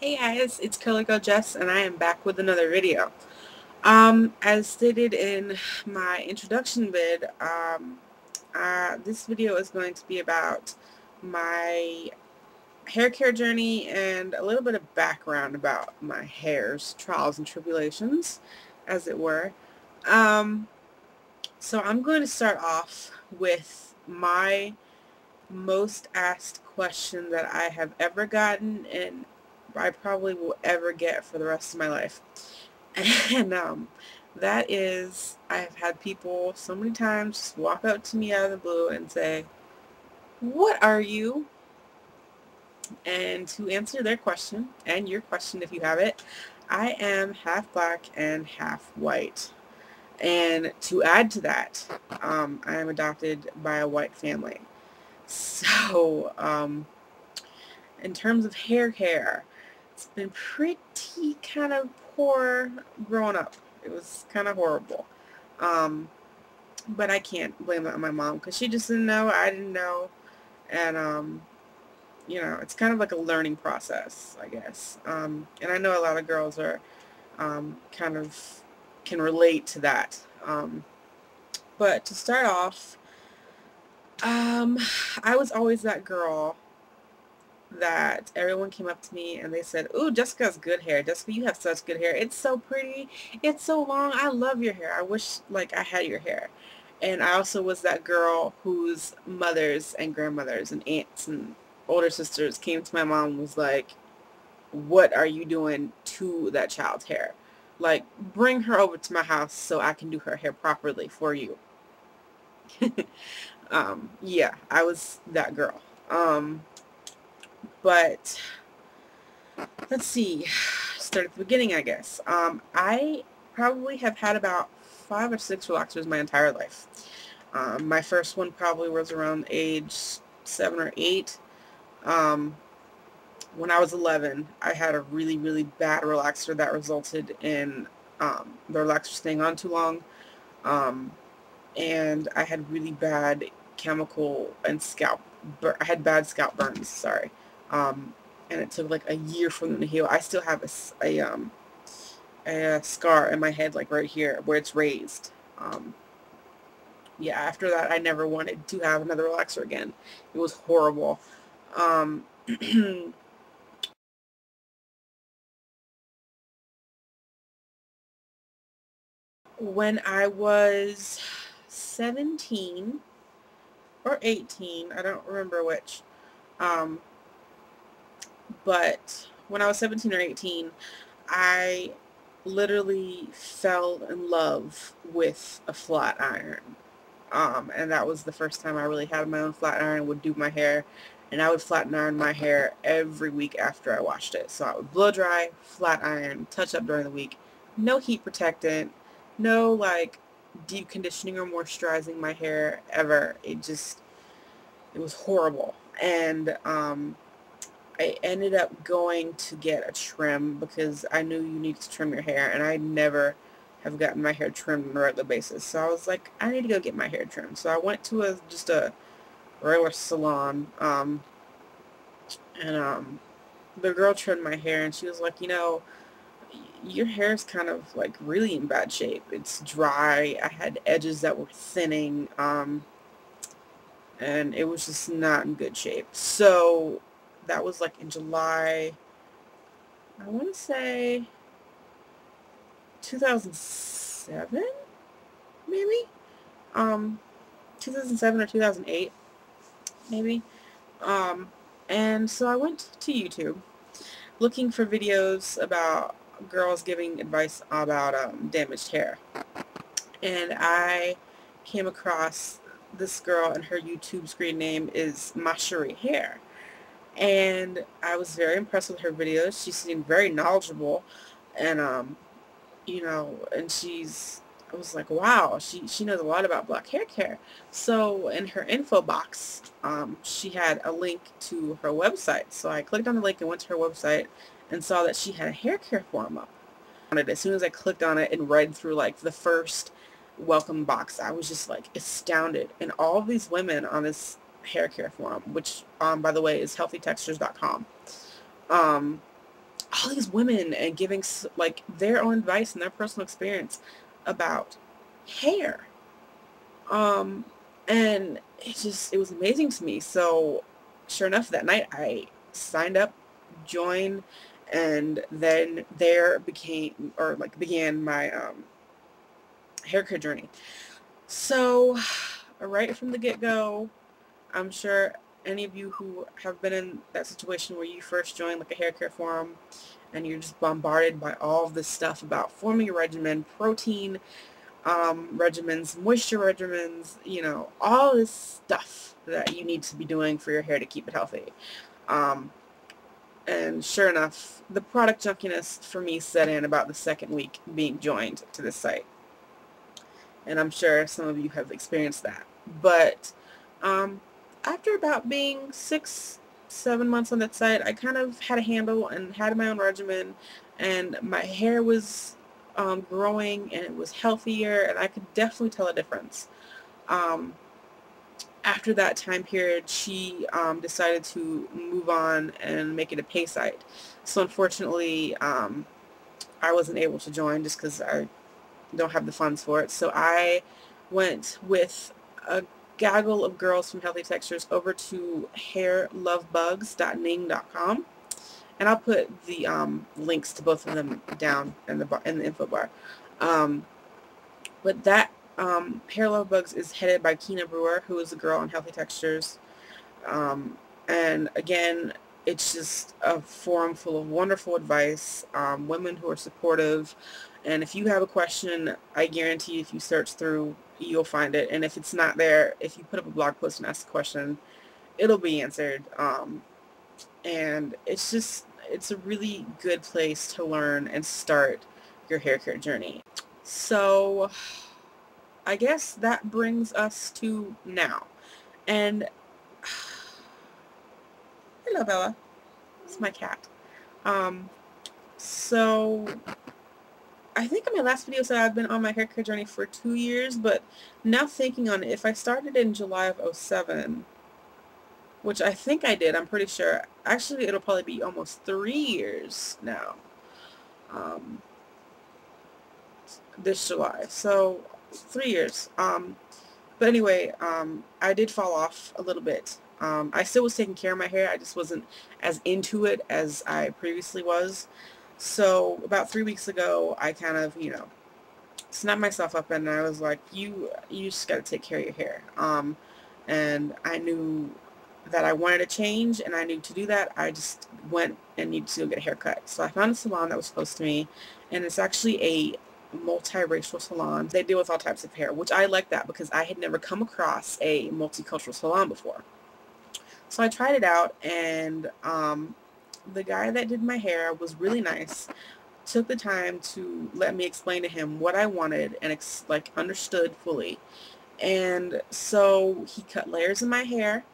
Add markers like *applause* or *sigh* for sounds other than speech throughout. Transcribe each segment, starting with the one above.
Hey guys, it's Curly Girl Jess and I am back with another video. Um, as stated in my introduction vid, um, uh, this video is going to be about my hair care journey and a little bit of background about my hair's trials and tribulations, as it were. Um, so I'm going to start off with my most asked question that I have ever gotten and I probably will ever get for the rest of my life. *laughs* And um, that is, I've had people so many times just walk up to me out of the blue and say, what are you? And to answer their question, and your question if you have it, I am half black and half white. And to add to that, um, I am adopted by a white family. *laughs* So, um, in terms of hair care, it's been pretty kind of poor growing up. It was kind of horrible. Um, but I can't blame it on my mom because she just didn't know. I didn't know. And, um, you know, it's kind of like a learning process, I guess. Um, and I know a lot of girls are um, kind of can relate to that. Um, but to start off, um, I was always that girl that everyone came up to me and they said, "Ooh, Jessica's good hair. Jessica, you have such good hair. It's so pretty. It's so long. I love your hair. I wish like I had your hair." And I also was that girl whose mothers and grandmothers and aunts and older sisters came to my mom and was like, "What are you doing to that child's hair? Like, bring her over to my house so I can do her hair properly for you." *laughs* um, yeah, I was that girl. Um, but let's see, start at the beginning, I guess. Um, I probably have had about five or six relaxers my entire life. Um, my first one probably was around age seven or eight. Um, when I was 11, I had a really, really bad relaxer that resulted in um, the relaxer staying on too long. Um, and I had really bad chemical and scalp, I had bad scalp burns, sorry. Um, and it took like a year for them to heal. I still have a, a, um, a scar in my head, like right here, where it's raised. Um, yeah, after that, I never wanted to have another relaxer again. It was horrible. Um, *clears throat* when I was 17 or 18, I don't remember which, um, but when I was 17 or 18, I literally fell in love with a flat iron. Um, and that was the first time I really had my own flat iron, would do my hair, and I would flatten iron my hair every week after I washed it. So I would blow dry, flat iron, touch up during the week, no heat protectant, no like deep conditioning or moisturizing my hair ever. It just, it was horrible. And um, I ended up going to get a trim because I knew you need to trim your hair and I never have gotten my hair trimmed on a regular basis. So I was like, I need to go get my hair trimmed. So I went to a just a regular salon um, and um, the girl trimmed my hair and she was like, you know, your hair is kind of like really in bad shape. It's dry. I had edges that were thinning um, and it was just not in good shape. So that was like in July, I want to say 2007, maybe? Um, 2007 or 2008, maybe. Um, and so I went to YouTube looking for videos about girls giving advice about um, damaged hair. And I came across this girl and her YouTube screen name is Macherie Hair and I was very impressed with her videos. She seemed very knowledgeable, and um, you know, and she's I was like, wow, she she knows a lot about black hair care. So in her info box, um, she had a link to her website. So I clicked on the link and went to her website and saw that she had a hair care forum up. it As soon as I clicked on it and read through like the first welcome box, I was just like astounded. And all these women on this hair care forum, which, um, by the way, is healthytextures.com. Um, all these women and giving like their own advice and their personal experience about hair. Um, and it just, it was amazing to me. So sure enough, that night I signed up, joined, and then there became, or like began my um, hair care journey. So right from the get-go, I'm sure any of you who have been in that situation where you first joined like a hair care forum and you're just bombarded by all of this stuff about forming a regimen, protein um, regimens, moisture regimens, you know, all this stuff that you need to be doing for your hair to keep it healthy. Um, and sure enough, the product junkiness for me set in about the second week being joined to this site. And I'm sure some of you have experienced that. But um, after about being six, seven months on that site, I kind of had a handle and had my own regimen and my hair was um, growing and it was healthier and I could definitely tell a difference. Um, after that time period, she um, decided to move on and make it a pay site. So unfortunately, um, I wasn't able to join just because I don't have the funds for it. So I went with a gaggle of girls from Healthy Textures over to hairluvbugs.ning.com and I'll put the um, links to both of them down in the bar, in the info bar. Um, but that um, Hair Luv Bugs is headed by Kina Brewer, who is a girl on Healthy Textures. Um, and again, it's just a forum full of wonderful advice, um, women who are supportive. And if you have a question, I guarantee if you search through you'll find it. And if it's not there, if you put up a blog post and ask a question, it'll be answered. Um, and it's just, it's a really good place to learn and start your hair care journey. So I guess that brings us to now. And *sighs* hello, Bella. It's my cat. Um, so I think in my last video said I've been on my hair care journey for two years, but now thinking on it, if I started in July of 07, which I think I did, I'm pretty sure. Actually, it'll probably be almost three years now. Um, this July. So, three years. Um, but anyway, um, I did fall off a little bit. Um, I still was taking care of my hair. I just wasn't as into it as I previously was. So about three weeks ago, I kind of, you know, snapped myself up and I was like, you, you just got to take care of your hair. Um, and I knew that I wanted to change and I knew to do that, I just went and needed to go get a haircut. So I found a salon that was close to me and it's actually a multiracial salon. They deal with all types of hair, which I like that because I had never come across a multicultural salon before. So I tried it out and um, the guy that did my hair was really nice took the time to let me explain to him what I wanted and like understood fully. And so he cut layers in my hair.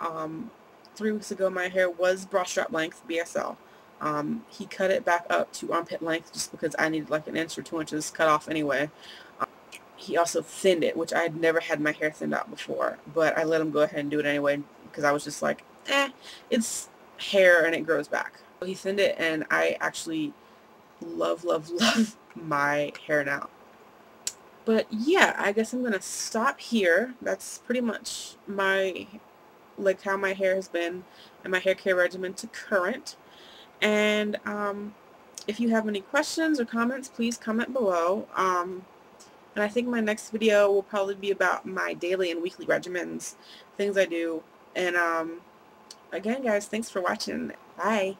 Um, three weeks ago my hair was bra strap length BSL um, he cut it back up to armpit length just because I needed like an inch or two inches cut off anyway. Um, he also thinned it which I had never had my hair thinned out before but I let him go ahead and do it anyway because I was just like eh it's hair and it grows back. He thinned it and I actually love, love, *laughs* love my hair now. But yeah, I guess I'm going to stop here. That's pretty much my, like how my hair has been and my hair care regimen to current. And um, if you have any questions or comments, please comment below. Um, and I think my next video will probably be about my daily and weekly regimens, things I do. And um, again, guys, thanks for watching. Bye.